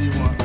you want.